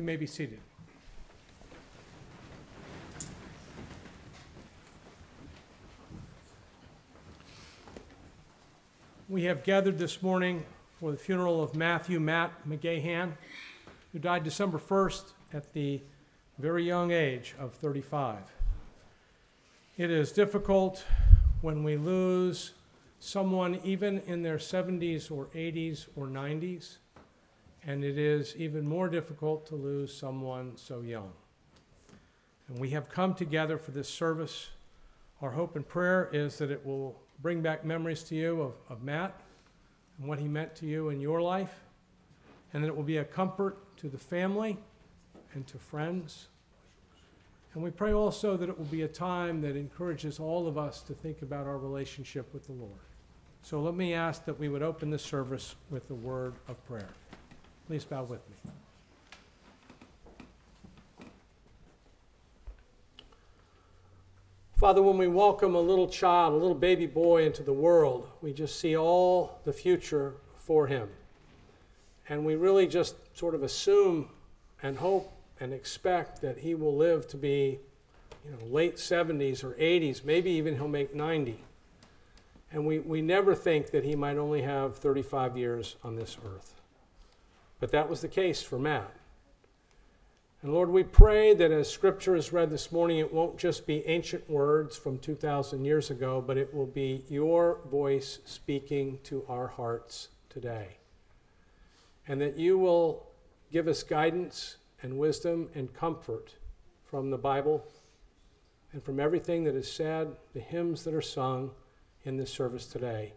You may be seated. We have gathered this morning for the funeral of Matthew Matt McGahan, who died December 1st at the very young age of 35. It is difficult when we lose someone even in their 70s or 80s or 90s, and it is even more difficult to lose someone so young. And we have come together for this service. Our hope and prayer is that it will bring back memories to you of, of Matt and what he meant to you in your life, and that it will be a comfort to the family and to friends. And we pray also that it will be a time that encourages all of us to think about our relationship with the Lord. So let me ask that we would open the service with a word of prayer. Please bow with me. Father, when we welcome a little child, a little baby boy into the world, we just see all the future for him. And we really just sort of assume and hope and expect that he will live to be, you know, late 70s or 80s, maybe even he'll make 90. And we, we never think that he might only have 35 years on this earth. But that was the case for Matt. And Lord, we pray that as Scripture is read this morning, it won't just be ancient words from 2,000 years ago, but it will be your voice speaking to our hearts today. And that you will give us guidance and wisdom and comfort from the Bible and from everything that is said, the hymns that are sung in this service today.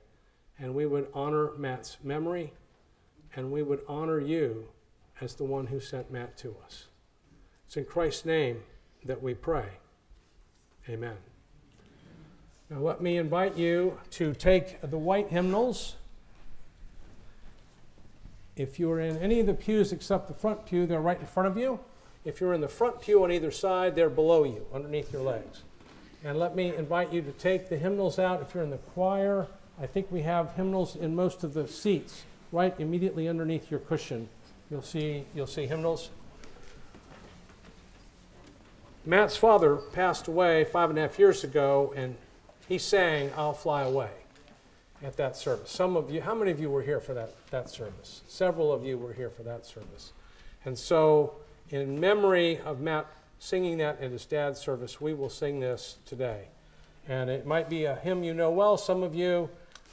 And we would honor Matt's memory, and we would honor you as the one who sent Matt to us. It's in Christ's name that we pray. Amen. Now, let me invite you to take the white hymnals. If you're in any of the pews except the front pew, they're right in front of you. If you're in the front pew on either side, they're below you, underneath your legs. And let me invite you to take the hymnals out. If you're in the choir, I think we have hymnals in most of the seats, right immediately underneath your cushion. You'll see, you'll see hymnals. Matt's father passed away five and a half years ago, and he sang I'll Fly Away at that service. Some of you, how many of you were here for that, that service? Several of you were here for that service. And so, in memory of Matt singing that at his dad's service, we will sing this today. And it might be a hymn you know well. Some of you,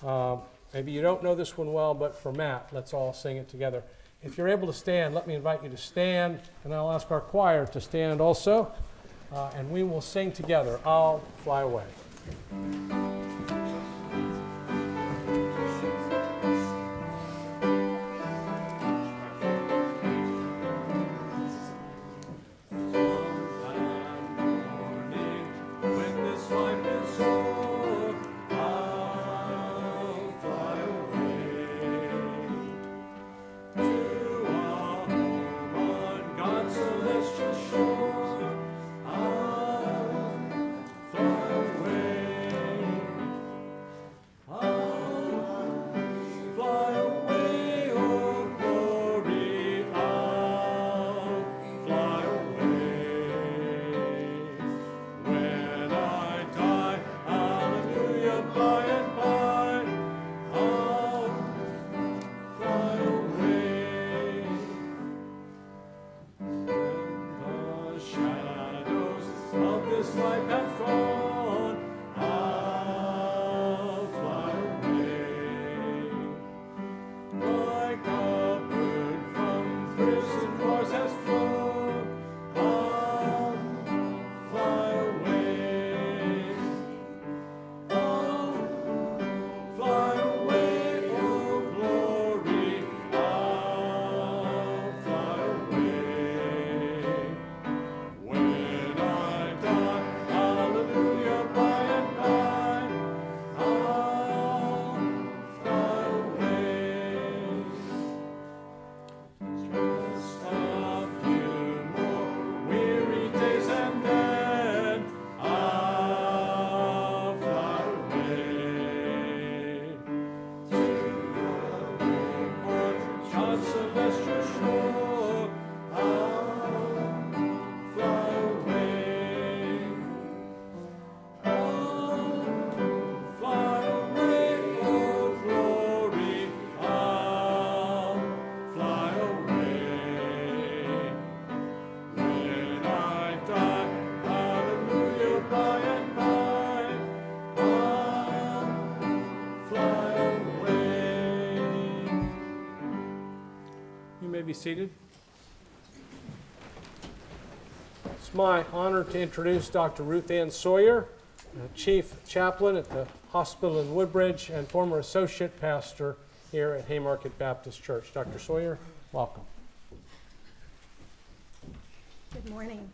uh, maybe you don't know this one well, but for Matt, let's all sing it together. If you're able to stand, let me invite you to stand, and I'll ask our choir to stand also uh, and we will sing together, I'll Fly Away. Be seated. It's my honor to introduce Dr. Ruth Ann Sawyer, uh, Chief Chaplain at the hospital in Woodbridge and former associate pastor here at Haymarket Baptist Church. Dr. Sawyer, welcome. Good morning.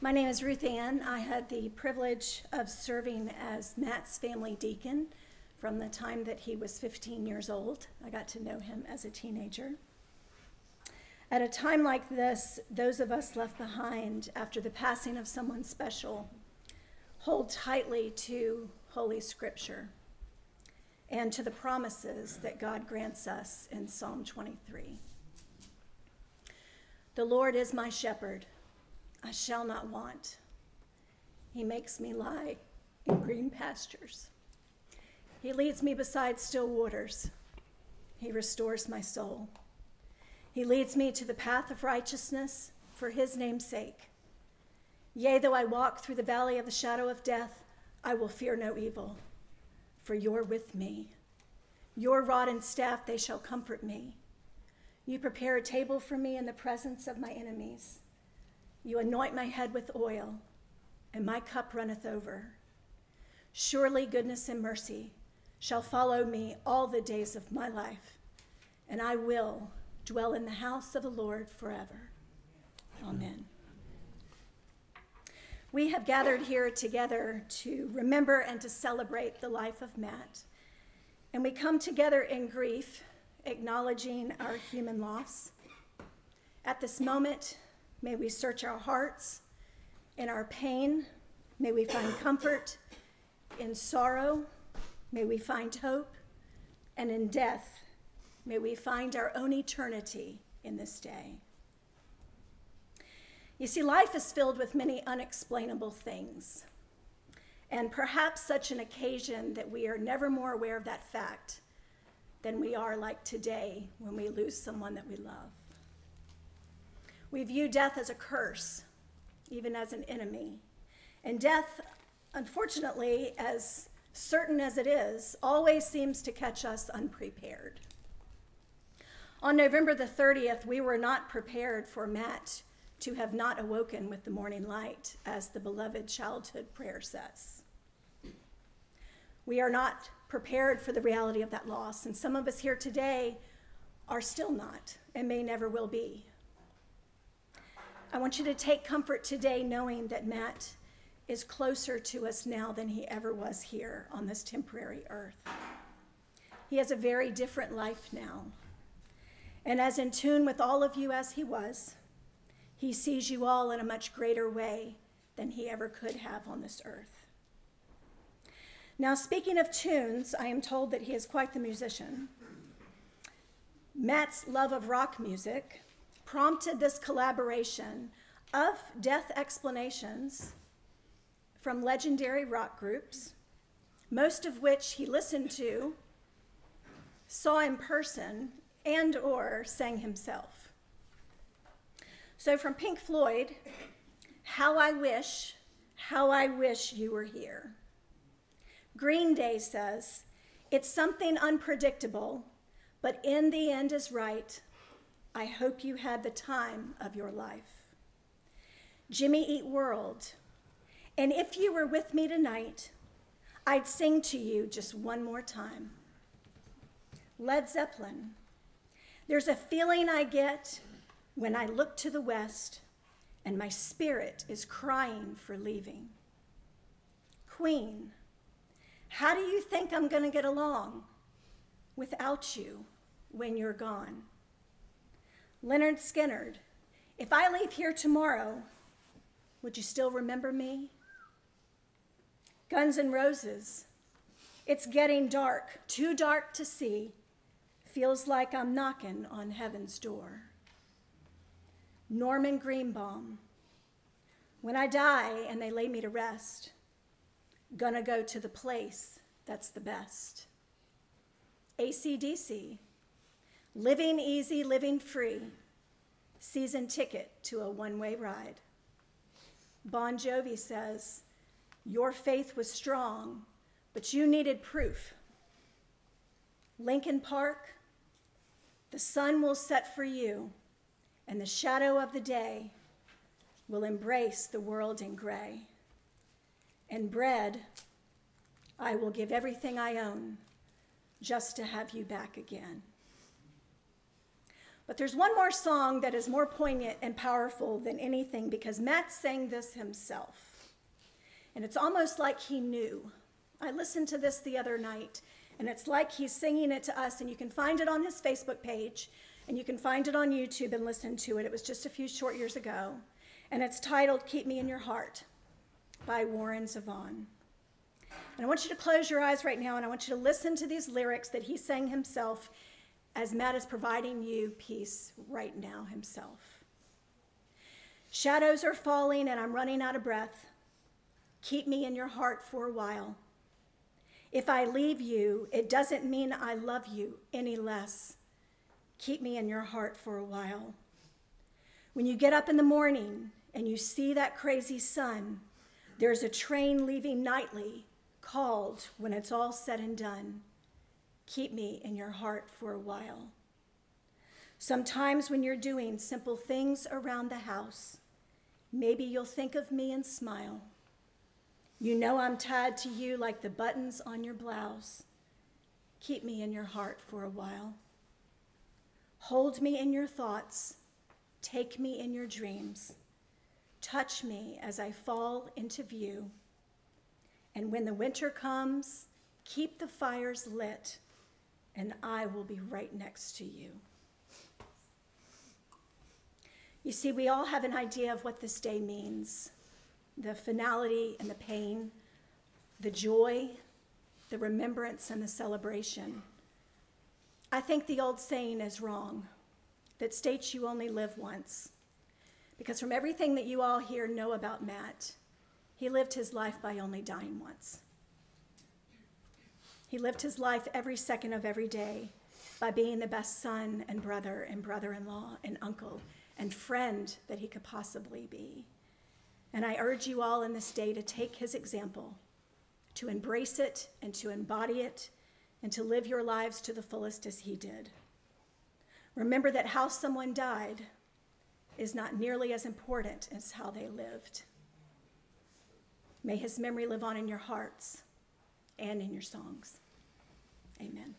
My name is Ruth Ann. I had the privilege of serving as Matt's family deacon from the time that he was 15 years old. I got to know him as a teenager. At a time like this, those of us left behind after the passing of someone special hold tightly to Holy Scripture and to the promises that God grants us in Psalm 23. The Lord is my shepherd, I shall not want. He makes me lie in green pastures. He leads me beside still waters. He restores my soul. He leads me to the path of righteousness for his name's sake. Yea, though I walk through the valley of the shadow of death, I will fear no evil, for you're with me. Your rod and staff, they shall comfort me. You prepare a table for me in the presence of my enemies. You anoint my head with oil, and my cup runneth over. Surely goodness and mercy shall follow me all the days of my life, and I will dwell in the house of the Lord forever. Amen. We have gathered here together to remember and to celebrate the life of Matt. And we come together in grief, acknowledging our human loss. At this moment, may we search our hearts in our pain. May we find comfort in sorrow. May we find hope. And in death, May we find our own eternity in this day. You see, life is filled with many unexplainable things. And perhaps such an occasion that we are never more aware of that fact than we are like today when we lose someone that we love. We view death as a curse, even as an enemy. And death, unfortunately, as certain as it is, always seems to catch us unprepared. On November the 30th, we were not prepared for Matt to have not awoken with the morning light, as the beloved childhood prayer says. We are not prepared for the reality of that loss, and some of us here today are still not and may never will be. I want you to take comfort today knowing that Matt is closer to us now than he ever was here on this temporary earth. He has a very different life now and as in tune with all of you as he was, he sees you all in a much greater way than he ever could have on this earth. Now, speaking of tunes, I am told that he is quite the musician. Matt's love of rock music prompted this collaboration of death explanations from legendary rock groups, most of which he listened to, saw in person, and or sang himself. So from Pink Floyd, How I Wish, How I Wish You Were Here. Green Day says, It's something unpredictable, but in the end is right. I hope you had the time of your life. Jimmy Eat World, and if you were with me tonight, I'd sing to you just one more time. Led Zeppelin, there's a feeling I get when I look to the west and my spirit is crying for leaving. Queen, how do you think I'm going to get along without you when you're gone? Lynyrd Skynyrd, if I leave here tomorrow, would you still remember me? Guns N' Roses, it's getting dark, too dark to see feels like I'm knocking on heaven's door. Norman Greenbaum, when I die and they lay me to rest, gonna go to the place that's the best. ACDC, living easy, living free, season ticket to a one way ride. Bon Jovi says, Your faith was strong, but you needed proof. Linkin Park, The sun will set for you, and the shadow of the day will embrace the world in gray. And bread, I will give everything I own just to have you back again. But there's one more song that is more poignant and powerful than anything because Matt sang this himself. And it's almost like he knew. I listened to this the other night, and it's like he's singing it to us, and you can find it on his Facebook page, and you can find it on YouTube and listen to it. It was just a few short years ago. And it's titled Keep Me in Your Heart by Warren Zevon. And I want you to close your eyes right now, and I want you to listen to these lyrics that he sang himself as Matt is providing you peace right now himself. Shadows are falling, and I'm running out of breath. Keep me in your heart for a while. If I leave you, it doesn't mean I love you any less. Keep me in your heart for a while. When you get up in the morning and you see that crazy sun, there's a train leaving nightly called when it's all said and done. Keep me in your heart for a while. Sometimes when you're doing simple things around the house, maybe you'll think of me and smile. You know I'm tied to you like the buttons on your blouse. Keep me in your heart for a while. Hold me in your thoughts. Take me in your dreams. Touch me as I fall into view. And when the winter comes, keep the fires lit, and I will be right next to you. You see, we all have an idea of what this day means the finality and the pain, the joy, the remembrance, and the celebration. I think the old saying is wrong that states you only live once. Because from everything that you all here know about Matt, he lived his life by only dying once. He lived his life every second of every day by being the best son and brother and brother in law and uncle and friend that he could possibly be. And I urge you all in this day to take his example, to embrace it and to embody it, and to live your lives to the fullest as he did. Remember that how someone died is not nearly as important as how they lived. May his memory live on in your hearts and in your songs. Amen.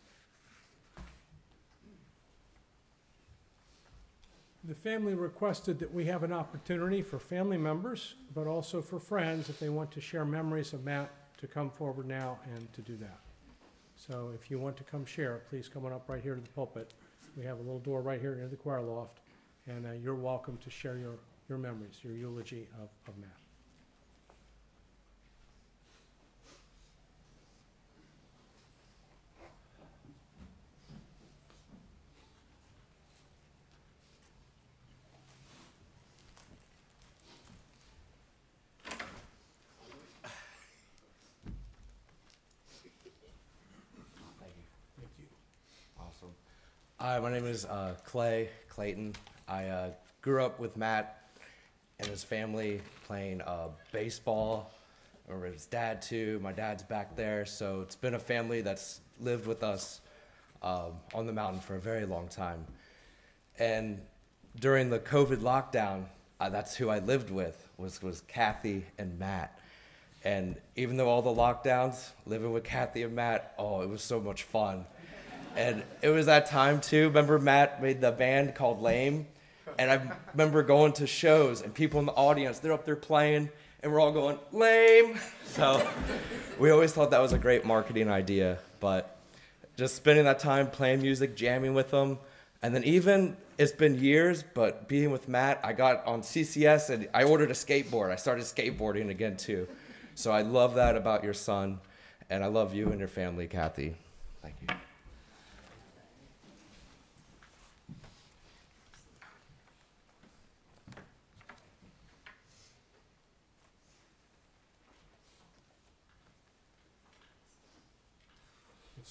The family requested that we have an opportunity for family members, but also for friends, if they want to share memories of Matt, to come forward now and to do that. So if you want to come share, please come on up right here to the pulpit. We have a little door right here near the choir loft, and uh, you're welcome to share your, your memories, your eulogy of, of Matt. Thank you. Thank you. Awesome. Hi, my name is uh, Clay Clayton. I uh, grew up with Matt and his family playing uh, baseball. Or his dad too. My dad's back there, so it's been a family that's lived with us um, on the mountain for a very long time. And during the COVID lockdown, uh, that's who I lived with was was Kathy and Matt. And even though all the lockdowns, living with Kathy and Matt, oh, it was so much fun. And it was that time too. Remember, Matt made the band called Lame, and I remember going to shows and people in the audience, they're up there playing, and we're all going lame. So we always thought that was a great marketing idea, but just spending that time playing music, jamming with them, and then even it's been years, but being with Matt, I got on CCS and I ordered a skateboard. I started skateboarding again too. So I love that about your son, and I love you and your family, Kathy. Thank you.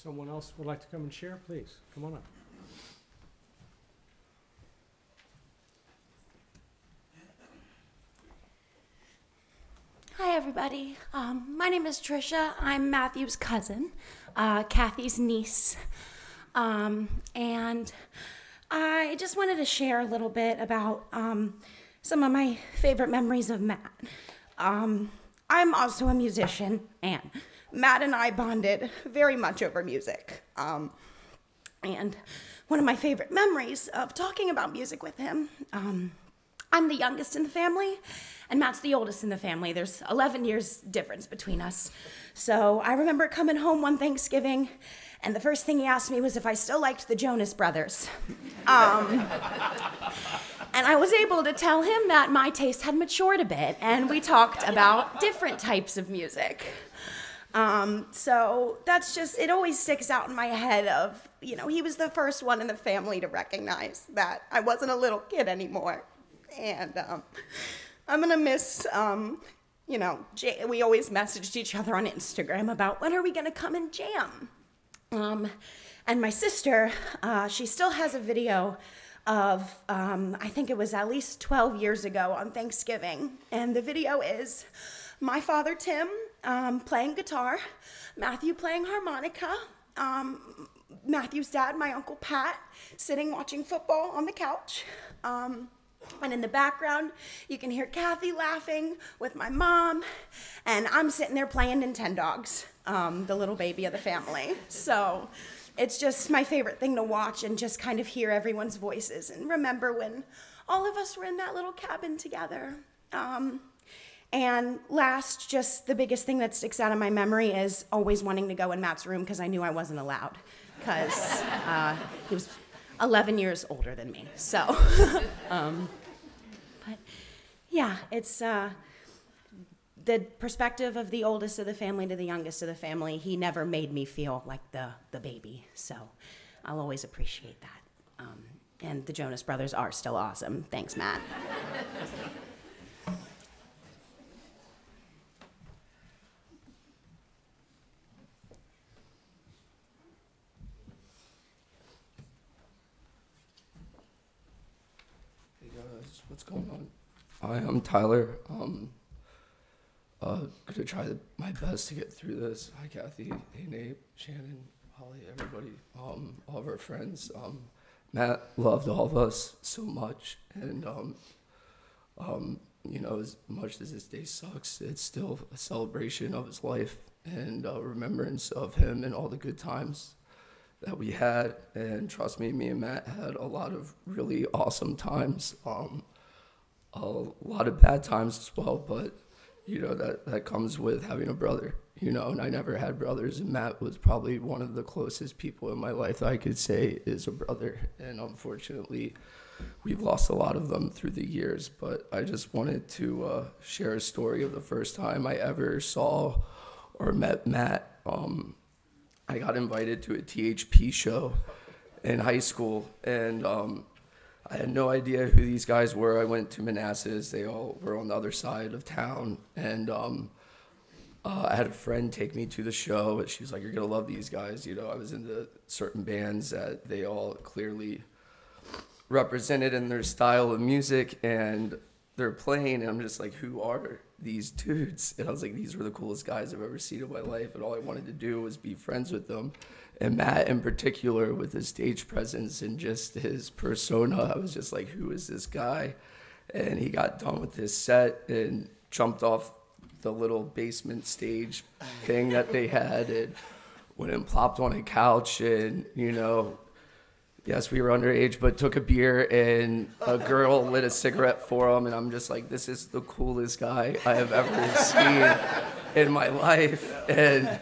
Someone else would like to come and share, please, come on up. Hi, everybody. Um, my name is Trisha. I'm Matthew's cousin, uh, Kathy's niece. Um, and I just wanted to share a little bit about um, some of my favorite memories of Matt. Um, I'm also a musician, and Matt and I bonded very much over music. Um, and one of my favorite memories of talking about music with him, um, I'm the youngest in the family, and Matt's the oldest in the family. There's 11 years difference between us. So I remember coming home one Thanksgiving, and the first thing he asked me was if I still liked the Jonas Brothers. Um, and I was able to tell him that my taste had matured a bit, and we talked about different types of music. Um, so that's just, it always sticks out in my head of, you know, he was the first one in the family to recognize that I wasn't a little kid anymore. And um, I'm going to miss, um, you know, we always messaged each other on Instagram about when are we going to come and jam. Um, and my sister, uh, she still has a video of, um, I think it was at least 12 years ago on Thanksgiving. And the video is my father, Tim, um, playing guitar, Matthew playing harmonica, um, Matthew's dad, my uncle Pat, sitting watching football on the couch. Um, and in the background, you can hear Kathy laughing with my mom, and I'm sitting there playing Nintendogs, um, the little baby of the family. So it's just my favorite thing to watch and just kind of hear everyone's voices and remember when all of us were in that little cabin together. Um, and last, just the biggest thing that sticks out in my memory is always wanting to go in Matt's room because I knew I wasn't allowed because uh, he was 11 years older than me. So, um, but yeah, it's uh, the perspective of the oldest of the family to the youngest of the family. He never made me feel like the, the baby. So I'll always appreciate that. Um, and the Jonas Brothers are still awesome. Thanks, Matt. Hey guys, what's going on? Hi, I'm Tyler. Um, uh, gonna try my best to get through this. Hi, Kathy. Hey, Nate, Shannon, Holly, everybody, um, all of our friends. Um, Matt loved all of us so much, and um, um, you know, as much as this day sucks, it's still a celebration of his life and remembrance of him and all the good times that we had. And trust me, me and Matt had a lot of really awesome times. Um, a lot of bad times as well, but you know that that comes with having a brother. You know, and I never had brothers, and Matt was probably one of the closest people in my life that I could say is a brother. And unfortunately, we've lost a lot of them through the years. But I just wanted to uh, share a story of the first time I ever saw or met Matt. Um, I got invited to a THP show in high school, and um, I had no idea who these guys were. I went to Manassas; they all were on the other side of town, and um, uh, I had a friend take me to the show. and She was like, "You're gonna love these guys." You know, I was into certain bands that they all clearly represented in their style of music, and they're playing, and I'm just like, "Who are these dudes?" And I was like, "These were the coolest guys I've ever seen in my life," and all I wanted to do was be friends with them. And Matt, in particular, with his stage presence and just his persona, I was just like, "Who is this guy?" And he got done with his set and jumped off the little basement stage thing that they had and went and plopped on a couch and you know yes we were underage but took a beer and a girl lit a cigarette for him and i'm just like this is the coolest guy i have ever seen in my life and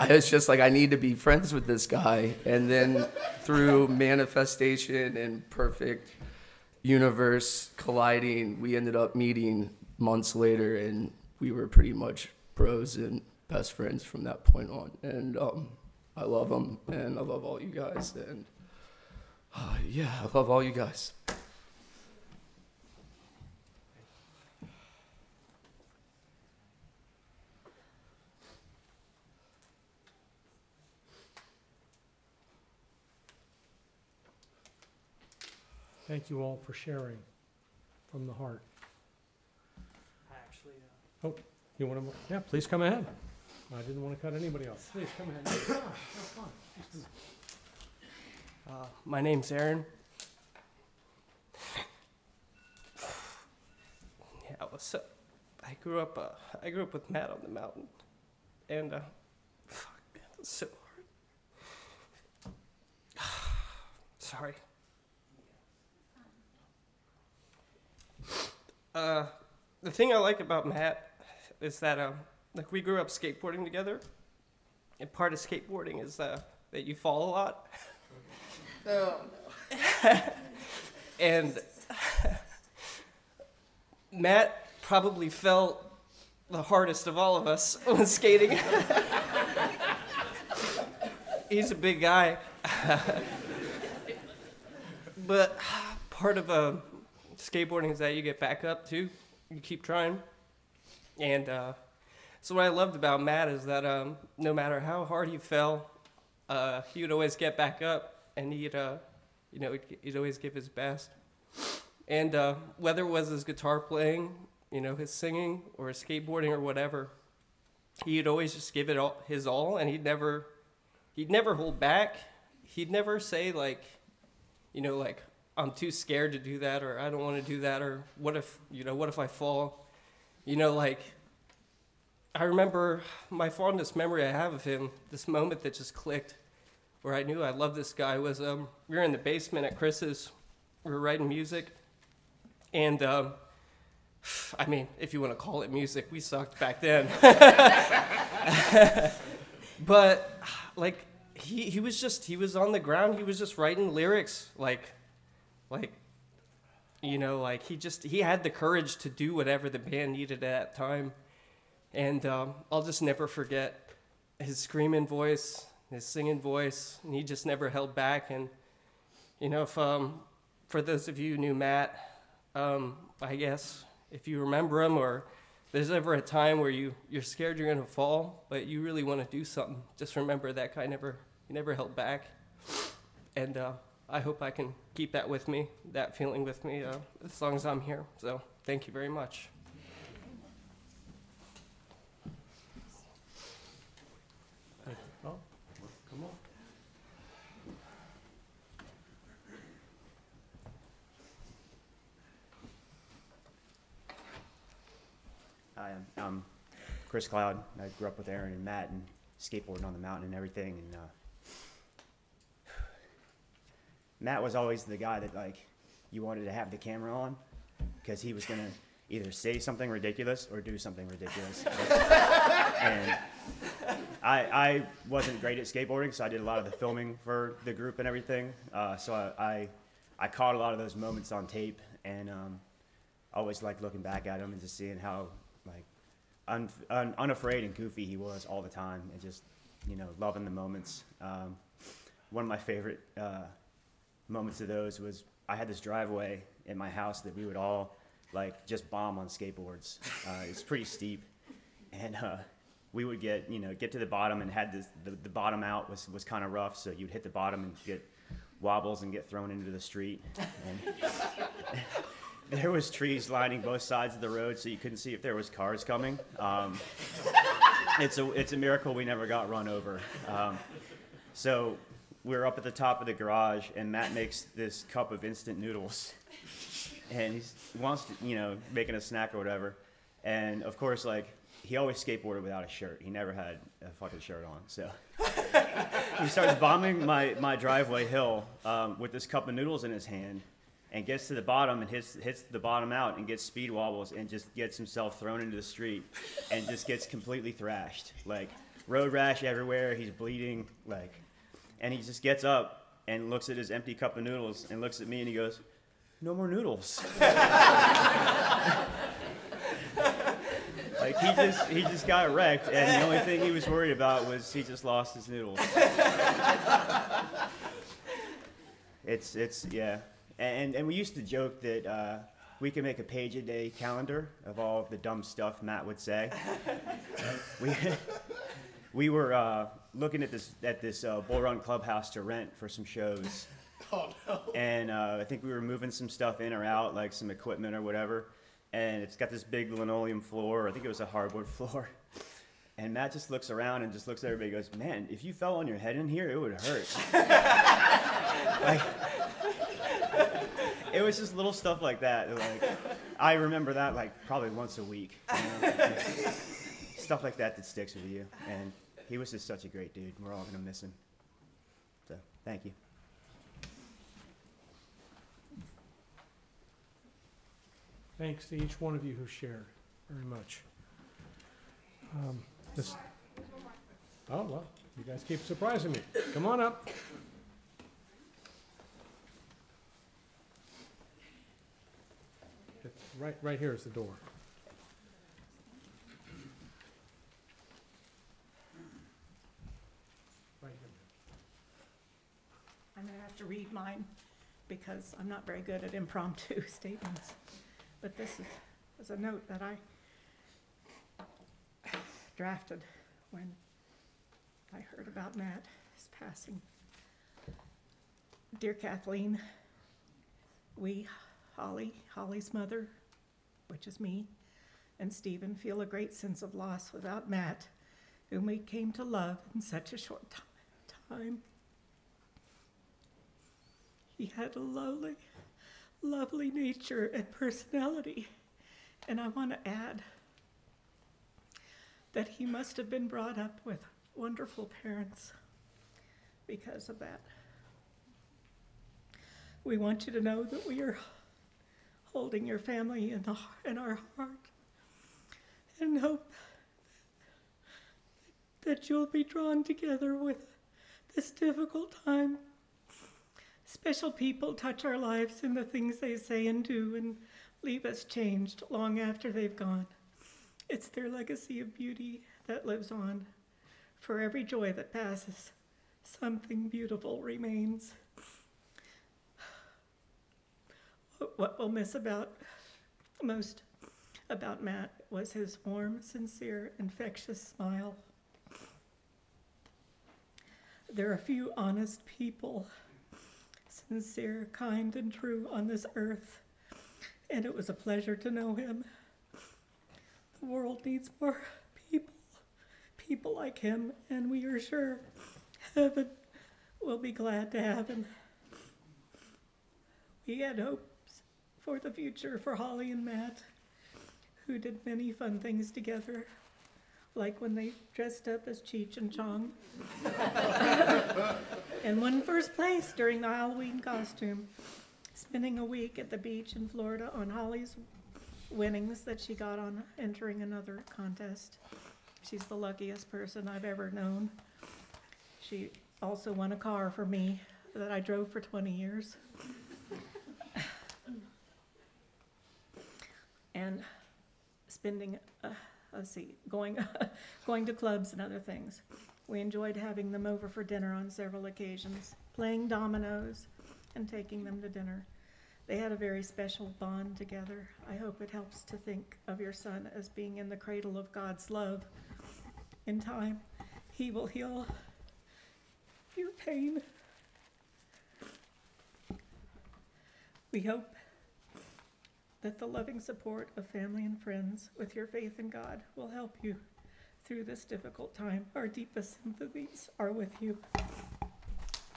I was just like, I need to be friends with this guy. And then through manifestation and perfect universe colliding, we ended up meeting months later, and we were pretty much bros and best friends from that point on. And um, I love him, and I love all you guys. And uh, yeah, I love all you guys. Thank you all for sharing from the heart. Actually, uh, oh, you want to? Yeah, please come ahead. I didn't want to cut anybody off. Please come ahead. Ah, uh, my name's Aaron. yeah, what's up? I grew up. Uh, I grew up with Matt on the mountain, and uh, fuck, man, that's so hard. Sorry. Uh, the thing I like about Matt is that, um, like, we grew up skateboarding together, and part of skateboarding is uh, that you fall a lot. No. and Matt probably fell the hardest of all of us when skating. He's a big guy. but part of uh, skateboarding is that you get back up too. You keep trying. And uh, so what I loved about Matt is that um, no matter how hard he fell, uh, he would always get back up and he'd, uh, you know, he'd, he'd always give his best. And uh, whether it was his guitar playing, you know, his singing or his skateboarding or whatever, he'd always just give it all, his all, and he'd never, he'd never hold back. He'd never say like, you know, like I'm too scared to do that, or I don't want to do that, or what if, you know, what if I fall? You know, like I remember my fondest memory I have of him, this moment that just clicked, where I knew I loved this guy was um, we were in the basement at Chris's, we were writing music, and um, I mean, if you want to call it music, we sucked back then. but like he, he was just he was on the ground, he was just writing lyrics like like you know like he just he had the courage to do whatever the band needed at that time. And um, i'll just never forget his screaming voice his singing voice and he just never held back. And you know if um, for those of you who knew matt um, i guess if you remember him or there's ever a time where you, you're scared you're going to fall but you really want to do something just remember that guy never he never held back. And uh, I hope I can keep that with me, that feeling with me, uh, as long as I'm here. So thank you very much. Oh, come on. Hi, I'm, I'm Chris Cloud. I grew up with Aaron and Matt and skateboarding on the mountain and everything. And uh, Matt was always the guy that like you wanted to have the camera on because he was gonna either say something ridiculous or do something ridiculous. and I, I wasn't great at skateboarding, so I did a lot of the filming for the group and everything. Uh, so I, I, I caught a lot of those moments on tape, and um, I always liked looking back at him and just seeing how like un, un, unafraid and goofy he was all the time, and just you know loving the moments. Um, one of my favorite uh, moments of those was I had this driveway in my house that we would all like just bomb on skateboards. Uh, it's pretty steep, and uh, we would get you know get to the bottom and had this the, the bottom out was was kind of rough, so you'd hit the bottom and get wobbles and get thrown into the street. There was trees lining both sides of the road, so you couldn't see if there was cars coming. Um, it's a it's a miracle we never got run over. Um, so we're up at the top of the garage, and Matt makes this cup of instant noodles, and he wants to you know making a snack or whatever, and of course like he always skateboarded without a shirt. He never had a fucking shirt on, so. he starts bombing my, my driveway hill um, with this cup of noodles in his hand and gets to the bottom and hits, hits the bottom out and gets speed wobbles and just gets himself thrown into the street and just gets completely thrashed. Like, road rash everywhere, he's bleeding, like, and he just gets up and looks at his empty cup of noodles and looks at me and he goes, No more noodles. like he just he just got wrecked and the only thing he was worried about was he just lost his noodles. it's it's yeah. And and we used to joke that uh, we could make a page a day calendar of all the dumb stuff Matt would say. we we were uh, looking at this at this uh, Bull Run Clubhouse to rent for some shows. Oh no. And uh, I think we were moving some stuff in or out, like some equipment or whatever. And it's got this big linoleum floor. I think it was a hardwood floor. And Matt just looks around and just looks at everybody and goes, Man, if you fell on your head in here, it would hurt. like, it was just little stuff like that. Like I remember that like probably once a week. you know, stuff like that that sticks with you. And he was just such a great dude. We're all gonna miss him. So thank you. Thanks to each one of you who shared very much. Um, this, oh, well, you guys keep surprising me. Come on up. It's right, right here is the door. Right here. I'm to have to read mine because I'm not very good at impromptu statements. But this is, is a note that I drafted when I heard about Matt's passing. Dear Kathleen, we, Holly, Holly's mother, which is me, and Stephen feel a great sense of loss without Matt, whom we came to love in such a short ti- time. He had a lovely, lovely nature and personality. And I want to add that he must have been brought up with wonderful parents because of that. We want you to know that we are holding your family in, the, in our heart and hope that you'll be drawn together with this difficult time. Special people touch our lives in the things they say and do and leave us changed long after they've gone. It's their legacy of beauty that lives on. For every joy that passes, something beautiful remains. What- we'll miss about most about Matt was his warm, sincere, infectious smile. There are few honest people sincere, kind, and true on this earth, and it was a pleasure to know him. The world needs more people, people like him, and we are sure heaven will be glad to have him. We had hopes for the future for Holly and Matt, who did many fun things together, like when they dressed up as Cheech and Chong and won first place during the Halloween costume, spending a week at the beach in Florida on Holly's winnings that she got on entering another contest. She's the luckiest person I've ever known. She also won a car for me that I drove for 20 years. and spending, uh, let's see, going, going to clubs and other things. We enjoyed having them over for dinner on several occasions, playing dominoes, and taking them to dinner. They had a very special bond together. I hope it helps to think of your son as being in the cradle of God's love. In time, he will heal your pain. We hope that the loving support of family and friends with your faith in God will help you through this difficult time. Our deepest sympathies are with you.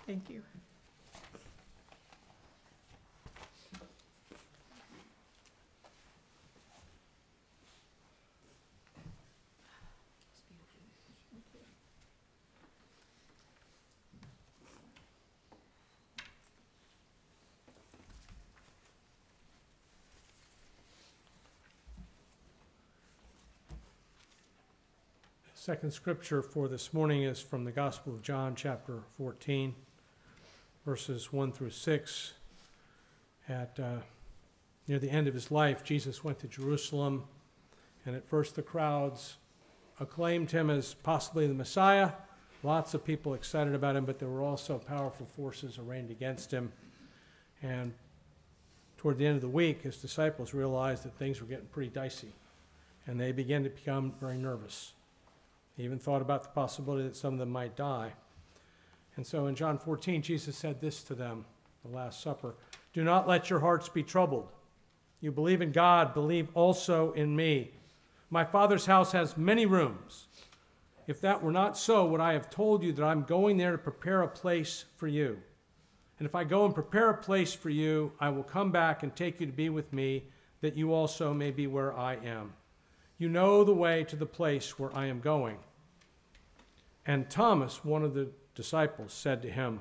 Thank you. Second scripture for this morning is from the Gospel of John, chapter 14, verses 1 through 6. At uh, near the end of his life, Jesus went to Jerusalem, and at first the crowds acclaimed him as possibly the Messiah. Lots of people excited about him, but there were also powerful forces arraigned against him. And toward the end of the week, his disciples realized that things were getting pretty dicey, and they began to become very nervous. They even thought about the possibility that some of them might die. And so in John 14, Jesus said this to them, the Last Supper Do not let your hearts be troubled. You believe in God, believe also in me. My Father's house has many rooms. If that were not so, would I have told you that I'm going there to prepare a place for you? And if I go and prepare a place for you, I will come back and take you to be with me, that you also may be where I am. You know the way to the place where I am going. And Thomas, one of the disciples, said to him,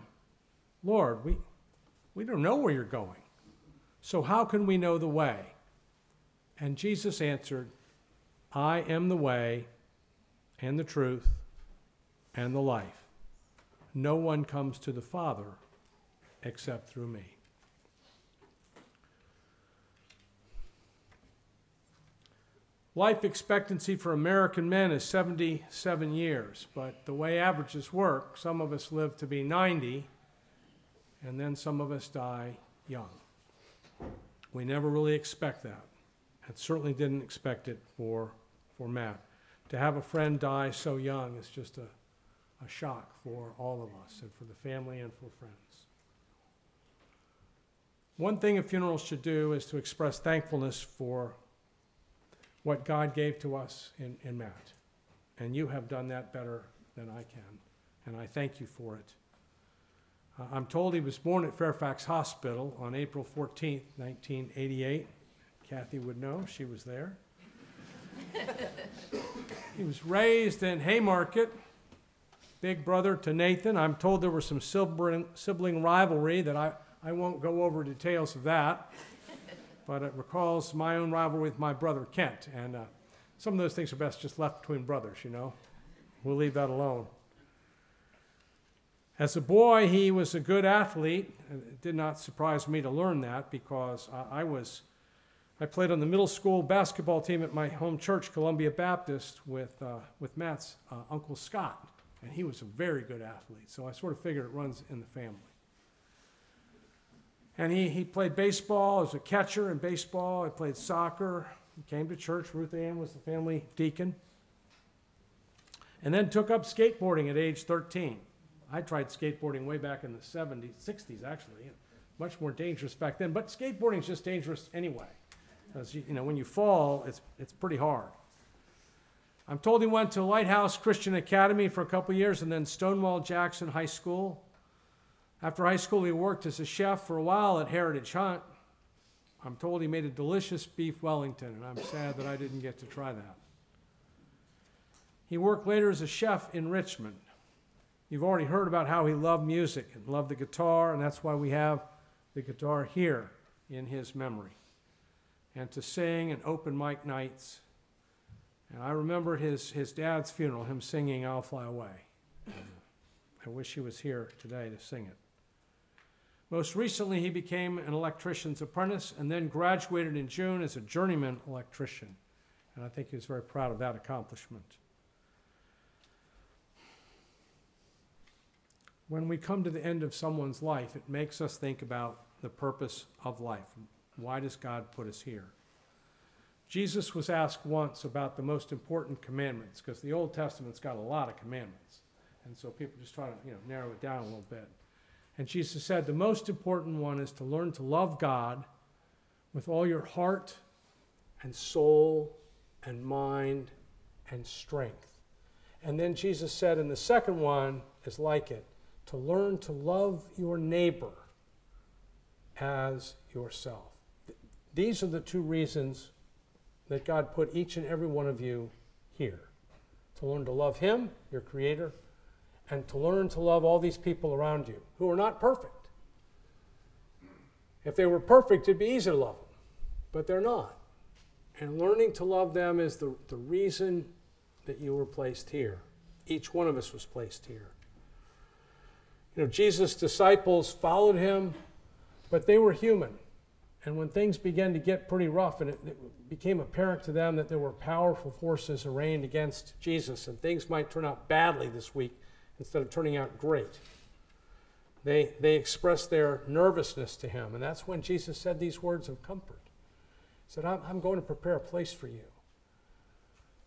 Lord, we, we don't know where you're going. So how can we know the way? And Jesus answered, I am the way and the truth and the life. No one comes to the Father except through me. Life expectancy for American men is 77 years, but the way averages work, some of us live to be 90, and then some of us die young. We never really expect that, and certainly didn't expect it for, for Matt. To have a friend die so young is just a, a shock for all of us, and for the family and for friends. One thing a funeral should do is to express thankfulness for what God gave to us in, in Matt. And you have done that better than I can, and I thank you for it. Uh, I'm told he was born at Fairfax Hospital on April 14th, 1988. Kathy would know, she was there. he was raised in Haymarket, big brother to Nathan. I'm told there was some sibling, sibling rivalry that I, I won't go over details of that but it recalls my own rivalry with my brother Kent. And uh, some of those things are best just left between brothers, you know. We'll leave that alone. As a boy, he was a good athlete. It did not surprise me to learn that because I, was, I played on the middle school basketball team at my home church, Columbia Baptist, with, uh, with Matt's uh, Uncle Scott. And he was a very good athlete. So I sort of figured it runs in the family. And he, he played baseball as a catcher in baseball. He played soccer. He came to church. Ruth Ann was the family deacon. And then took up skateboarding at age 13. I tried skateboarding way back in the 70s, 60s actually. Much more dangerous back then. But skateboarding is just dangerous anyway. Because, you, you know, when you fall, it's, it's pretty hard. I'm told he went to Lighthouse Christian Academy for a couple years and then Stonewall Jackson High School. After high school, he worked as a chef for a while at Heritage Hunt. I'm told he made a delicious beef Wellington, and I'm sad that I didn't get to try that. He worked later as a chef in Richmond. You've already heard about how he loved music and loved the guitar, and that's why we have the guitar here in his memory. And to sing and open mic nights. And I remember his, his dad's funeral, him singing I'll Fly Away. I wish he was here today to sing it. Most recently, he became an electrician's apprentice and then graduated in June as a journeyman electrician. And I think he was very proud of that accomplishment. When we come to the end of someone's life, it makes us think about the purpose of life. Why does God put us here? Jesus was asked once about the most important commandments, because the Old Testament's got a lot of commandments. And so people just try to you know, narrow it down a little bit. And Jesus said the most important one is to learn to love God with all your heart and soul and mind and strength. And then Jesus said, and the second one is like it to learn to love your neighbor as yourself. These are the two reasons that God put each and every one of you here to learn to love Him, your Creator, and to learn to love all these people around you who are not perfect. If they were perfect, it'd be easy to love them, but they're not. And learning to love them is the, the reason that you were placed here. Each one of us was placed here. You know, Jesus' disciples followed him, but they were human. And when things began to get pretty rough and it, it, became apparent to them that there were powerful forces arrayed against Jesus and things might turn out badly this week, instead of turning out great. They, they expressed their nervousness to him, and that's when Jesus said these words of comfort. He said, I'm, I'm going to prepare a place for you.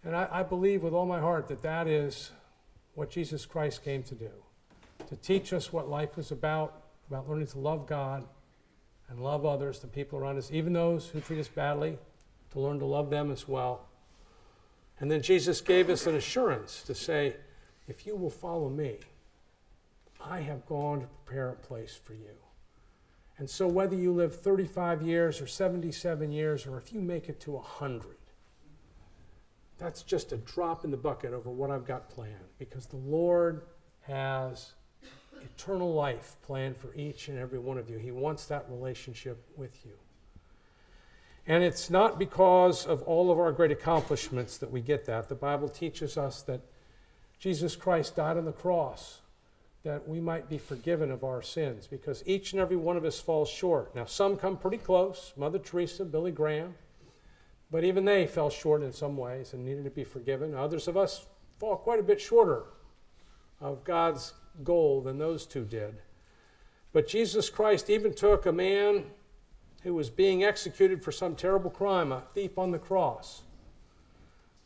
And I, I believe with all my heart that that is what Jesus Christ came to do to teach us what life is about, about learning to love God and love others, the people around us, even those who treat us badly, to learn to love them as well. And then Jesus gave us an assurance to say, if you will follow me, I have gone to prepare a place for you. And so, whether you live 35 years or 77 years, or if you make it to 100, that's just a drop in the bucket over what I've got planned because the Lord has eternal life planned for each and every one of you. He wants that relationship with you. And it's not because of all of our great accomplishments that we get that. The Bible teaches us that Jesus Christ died on the cross that we might be forgiven of our sins because each and every one of us falls short. Now, some come pretty close Mother Teresa, Billy Graham, but even they fell short in some ways and needed to be forgiven. Others of us fall quite a bit shorter of God's goal than those two did. But Jesus Christ even took a man who was being executed for some terrible crime, a thief on the cross.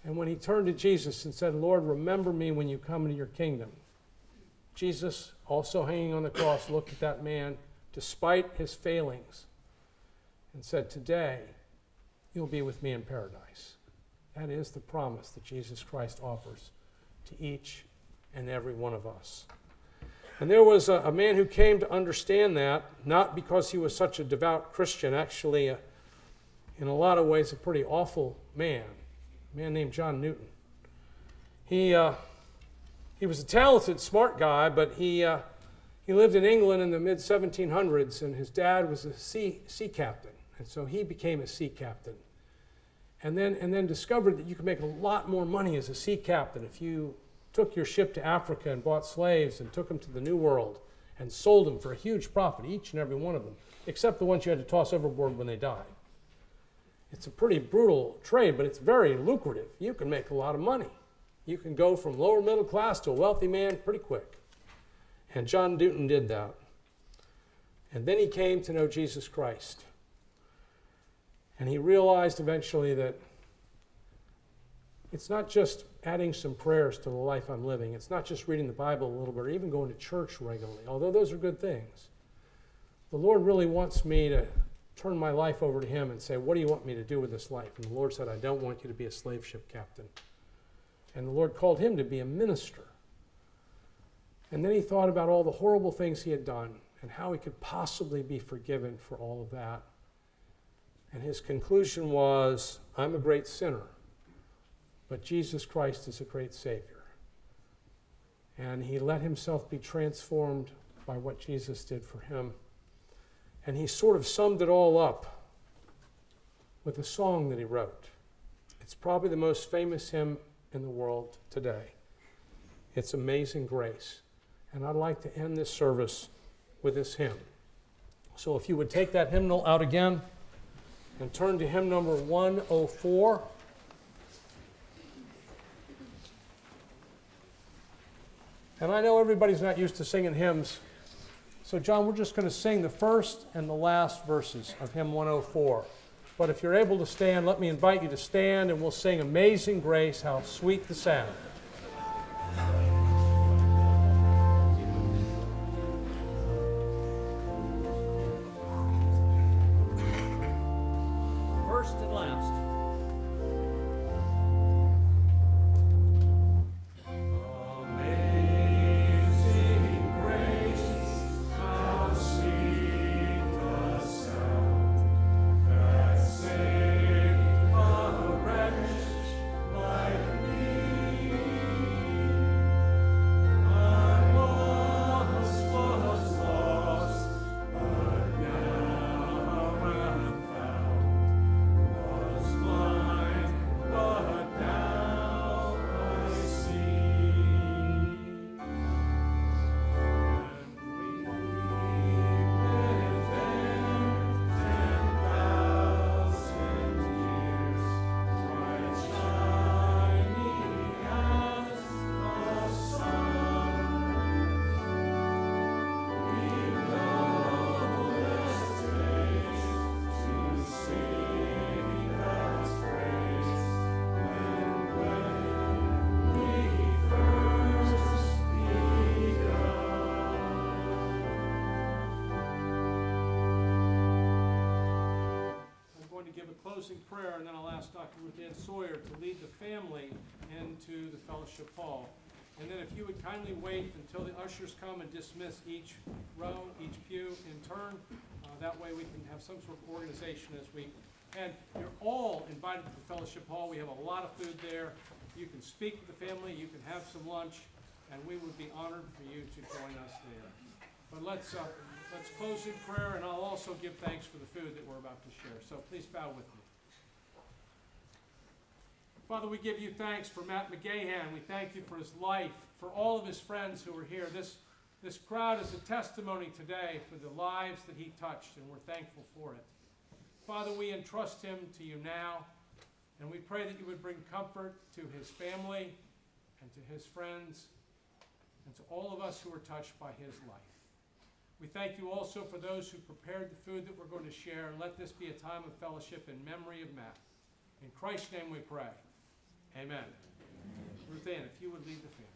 And when he turned to Jesus and said, Lord, remember me when you come into your kingdom, Jesus, also hanging on the cross, looked at that man despite his failings and said, Today, you'll be with me in paradise. That is the promise that Jesus Christ offers to each and every one of us. And there was a, a man who came to understand that, not because he was such a devout Christian, actually, a, in a lot of ways, a pretty awful man, a man named John Newton. He, uh, he was a talented, smart guy, but he, uh, he lived in England in the mid 1700s, and his dad was a sea, sea captain. And so he became a sea captain. And then, and then discovered that you could make a lot more money as a sea captain if you took your ship to Africa and bought slaves and took them to the New World and sold them for a huge profit, each and every one of them, except the ones you had to toss overboard when they died. It's a pretty brutal trade, but it's very lucrative. You can make a lot of money. You can go from lower middle class to a wealthy man pretty quick. And John Newton did that. And then he came to know Jesus Christ. And he realized eventually that it's not just adding some prayers to the life I'm living, it's not just reading the Bible a little bit or even going to church regularly, although those are good things. The Lord really wants me to turn my life over to Him and say, What do you want me to do with this life? And the Lord said, I don't want you to be a slave ship captain. And the Lord called him to be a minister. And then he thought about all the horrible things he had done and how he could possibly be forgiven for all of that. And his conclusion was I'm a great sinner, but Jesus Christ is a great Savior. And he let himself be transformed by what Jesus did for him. And he sort of summed it all up with a song that he wrote. It's probably the most famous hymn in the world today. It's Amazing Grace. And I'd like to end this service with this hymn. So if you would take that hymnal out again and turn to hymn number 104. And I know everybody's not used to singing hymns. So, John, we're just going to sing the first and the last verses of hymn 104. But if you're able to stand, let me invite you to stand and we'll sing Amazing Grace, How Sweet the Sound. Closing prayer, and then I'll ask Dr. Ruth Ann Sawyer to lead the family into the fellowship hall. And then if you would kindly wait until the ushers come and dismiss each row, each pew in turn, uh, That way we can have some sort of organization as we, and you're all invited to the fellowship hall. We have a lot of food there. You can speak with the family, you can have some lunch, and we would be honored for you to join us there. But let's, uh, let's close in prayer, and I'll also give thanks for the food that we're about to share. So please bow with me. Father, we give you thanks for Matt McGahan. We thank you for his life, for all of his friends who are here. This, this crowd is a testimony today for the lives that he touched, and we're thankful for it. Father, we entrust him to you now, and we pray that you would bring comfort to his family and to his friends and to all of us who were touched by his life. We thank you also for those who prepared the food that we're going to share, and let this be a time of fellowship in memory of Matt. In Christ's name we pray. Amen. Ruth Ann, if you would lead the family.